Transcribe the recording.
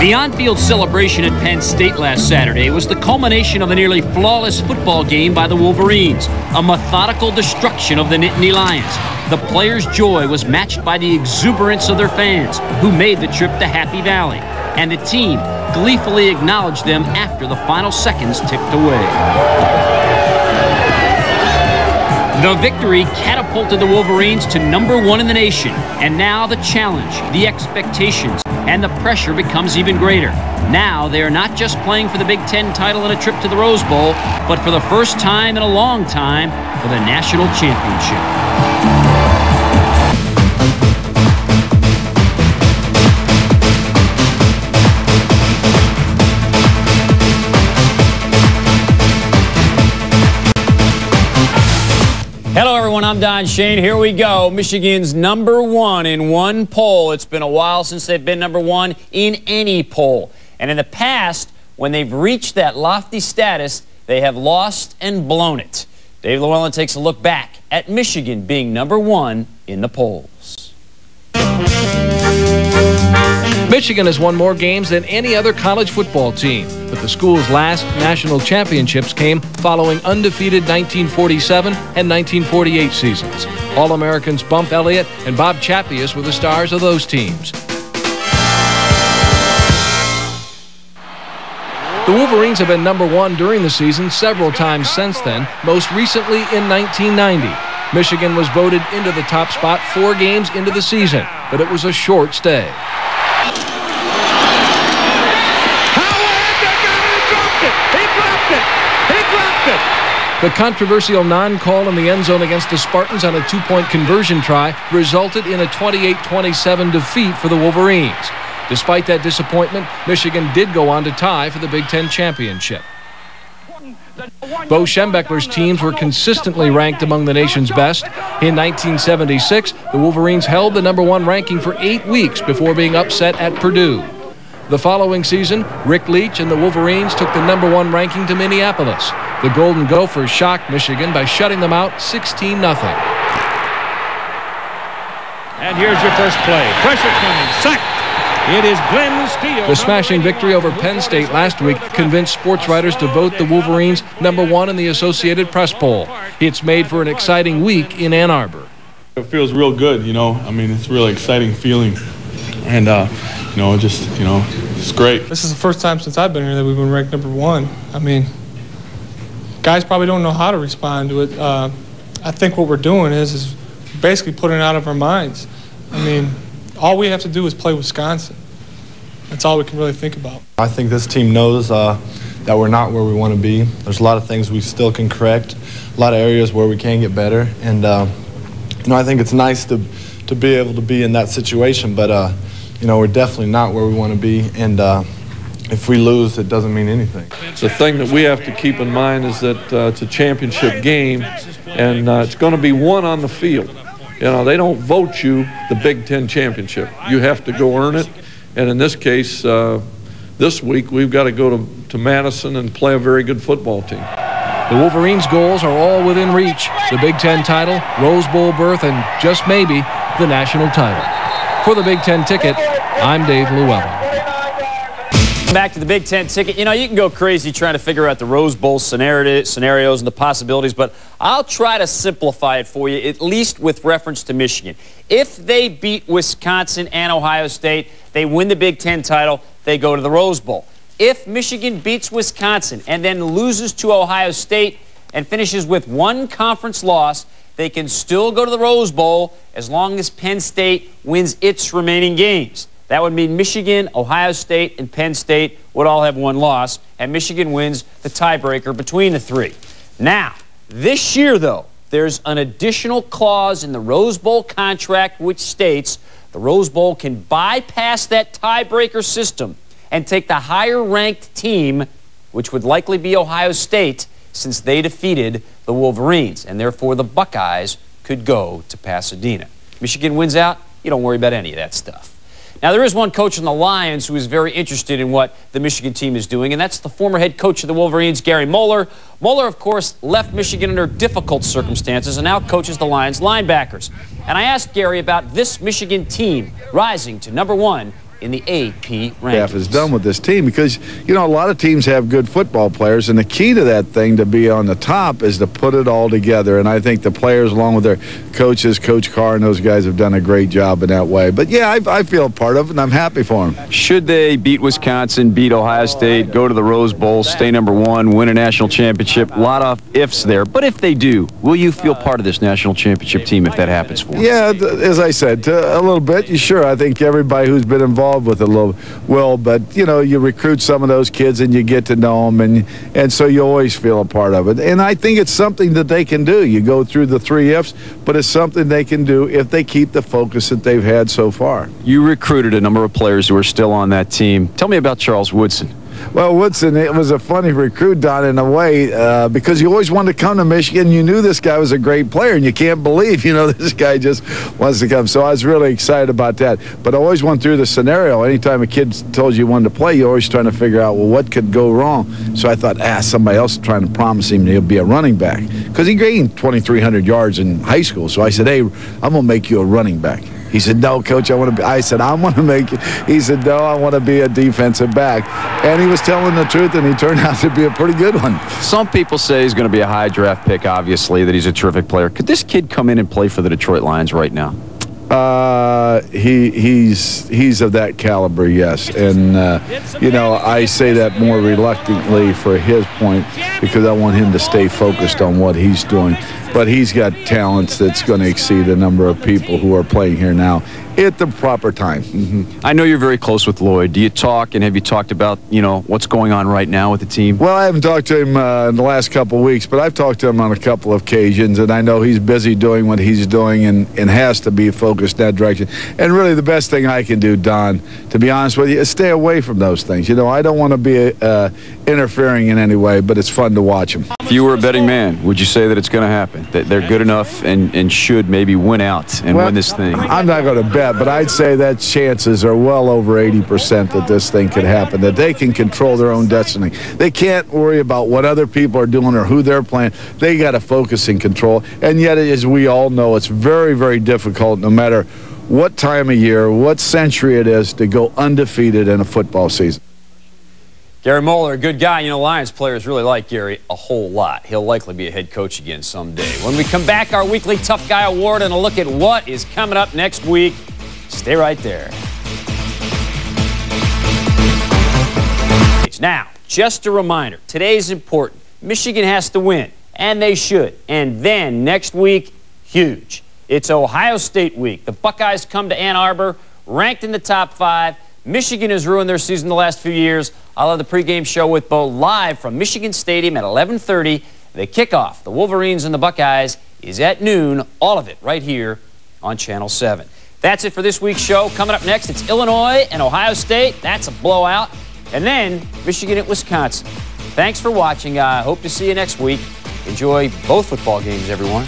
The on-field celebration at Penn State last Saturday was the culmination of a nearly flawless football game by the Wolverines, a methodical destruction of the Nittany Lions. The players' joy was matched by the exuberance of their fans, who made the trip to Happy Valley, and the team gleefully acknowledged them after the final seconds ticked away. The victory catapulted the Wolverines to number one in the nation, and now the challenge, the expectations, and the pressure becomes even greater. Now they are not just playing for the Big Ten title and a trip to the Rose Bowl, but for the first time in a long time for the national championship. I'm Don Shane. Here we go. Michigan's number one in one poll. It's been a while since they've been number one in any poll. And in the past, when they've reached that lofty status, they have lost and blown it. Dave LewAllen takes a look back at Michigan being number one in the polls. Michigan has won more games than any other college football team, but the school's last national championships came following undefeated 1947 and 1948 seasons. All Americans Bump Elliott and Bob Chappuis were the stars of those teams. The Wolverines have been number one during the season several times since then, most recently in 1990. Michigan was voted into the top spot four games into the season, but it was a short stay. The controversial non-call in the end zone against the Spartans on a two-point conversion try resulted in a 28-27 defeat for the Wolverines. Despite that disappointment, Michigan did go on to tie for the Big Ten championship. Bo Schembechler's teams were consistently ranked among the nation's best. In 1976, the Wolverines held the number one ranking for eight weeks before being upset at Purdue. The following season, Rick Leach and the Wolverines took the number one ranking to Minneapolis. The Golden Gophers shocked Michigan by shutting them out 16 0 And here's your first play. Pressure coming. Sacked. It is Glen Steele. The smashing victory over Penn State last week convinced sports writers to vote the Wolverines number one in the Associated Press poll. It's made for an exciting week in Ann Arbor. It feels real good, you know. I mean, it's a really exciting feeling. And, uh, you know, just, you know, it's great. This is the first time since I've been here that we've been ranked number one. I mean, guys probably don't know how to respond to it. Uh, I think what we're doing is, is basically putting it out of our minds. I mean, all we have to do is play Wisconsin. That's all we can really think about. I think this team knows uh, that we're not where we want to be. There's a lot of things we still can correct, a lot of areas where we can get better, and uh, you know I think it's nice to to be able to be in that situation, but uh, you know, we're definitely not where we want to be. And uh, if we lose, it doesn't mean anything. The thing that we have to keep in mind is that uh, it's a championship game, and uh, it's going to be won on the field. You know, they don't vote you the Big Ten championship. You have to go earn it. And in this case, uh, this week, we've got to go to, to Madison and play a very good football team. The Wolverines' goals are all within reach. The Big Ten title, Rose Bowl berth, and just maybe the national title. For the Big Ten ticket, I'm Dave LewAllen. Back to the Big Ten ticket. You know, you can go crazy trying to figure out the Rose Bowl scenarios and the possibilities, but I'll try to simplify it for you, at least with reference to Michigan. If they beat Wisconsin and Ohio State, they win the Big Ten title, they go to the Rose Bowl. If Michigan beats Wisconsin and then loses to Ohio State and finishes with one conference loss, they can still go to the Rose Bowl as long as Penn State wins its remaining games. That would mean Michigan, Ohio State, and Penn State would all have one loss, and Michigan wins the tiebreaker between the three. Now, this year, though, there's an additional clause in the Rose Bowl contract which states the Rose Bowl can bypass that tiebreaker system and take the higher ranked team, which would likely be Ohio State, since they defeated the Wolverines, and therefore the Buckeyes could go to Pasadena. Michigan wins out, you don't worry about any of that stuff. Now, there is one coach in the Lions who is very interested in what the Michigan team is doing, and that's the former head coach of the Wolverines, Gary Moeller. Moeller, of course, left Michigan under difficult circumstances and now coaches the Lions linebackers. And I asked Gary about this Michigan team rising to number one in the AP rankings. Staff is done with this team because you know a lot of teams have good football players, and the key to that thing to be on the top is to put it all together. And I think the players, along with their coaches, Coach Carr and those guys, have done a great job in that way. But yeah, I, I feel a part of it, and I'm happy for them. Should they beat Wisconsin, beat Ohio State, go to the Rose Bowl, stay number one, win a national championship? A lot of ifs there. But if they do, will you feel part of this national championship team if that happens for you? Yeah, as I said, uh, a little bit. Sure, I think everybody who's been involved with a little will, but you know, you recruit some of those kids and you get to know them, and and so you always feel a part of it. And I think it's something that they can do. You go through the three ifs, but it's something they can do if they keep the focus that they've had so far. You recruited a number of players who are still on that team. Tell me about Charles Woodson. Well, Woodson, it was a funny recruit, Don, in a way, uh, because you always wanted to come to Michigan. You knew this guy was a great player, and you can't believe, you know, this guy just wants to come. So I was really excited about that. But I always went through the scenario. Anytime a kid told you wanted to play, you're always trying to figure out, well, what could go wrong? So I thought, ah, somebody else trying to promise him he'll be a running back. Because he gained 2,300 yards in high school. So I said, hey, I'm going to make you a running back. He said, no, coach, I want to be. I said, I want to make it. He said, no, I want to be a defensive back. And he was telling the truth, and he turned out to be a pretty good one. Some people say he's going to be a high draft pick, obviously, that he's a terrific player. Could this kid come in and play for the Detroit Lions right now? Uh, he he's he's of that caliber, yes, and uh, you know I say that more reluctantly for his point because I want him to stay focused on what he's doing. But he's got talents that's going to exceed the number of people who are playing here now at the proper time. Mm-hmm. I know you're very close with Lloyd. Do you talk and have you talked about you know what's going on right now with the team? Well, I haven't talked to him uh, in the last couple of weeks, but I've talked to him on a couple of occasions, and I know he's busy doing what he's doing and, and has to be focused in that direction. And really, the best thing I can do, Don, to be honest with you, is stay away from those things. You know, I don't want to be uh, interfering in any way, but it's fun to watch him. If you were a betting man, would you say that it's going to happen? That they're good enough and, and should maybe win out and well, win this thing? I'm not going to bet but I'd say that chances are well over 80% that this thing could happen, that they can control their own destiny. They can't worry about what other people are doing or who they're playing. They got to focus and control. And yet, as we all know, it's very, very difficult no matter what time of year, what century it is, to go undefeated in a football season. Gary Moeller, a good guy. You know, Lions players really like Gary a whole lot. He'll likely be a head coach again someday. When we come back, our weekly Tough Guy Award and a look at what is coming up next week. Stay right there. Now, just a reminder, today's important. Michigan has to win, and they should. And then next week, huge. It's Ohio State week. The Buckeyes come to Ann Arbor, ranked in the top five. Michigan has ruined their season the last few years. I'll have the pregame show with Bo live from Michigan Stadium at 11:30. The kickoff, the Wolverines and the Buckeyes, is at noon. All of it right here on Channel 7. That's it for this week's show. Coming up next, it's Illinois and Ohio State. That's a blowout. And then Michigan at Wisconsin. Thanks for watching. I hope to see you next week. Enjoy both football games, everyone.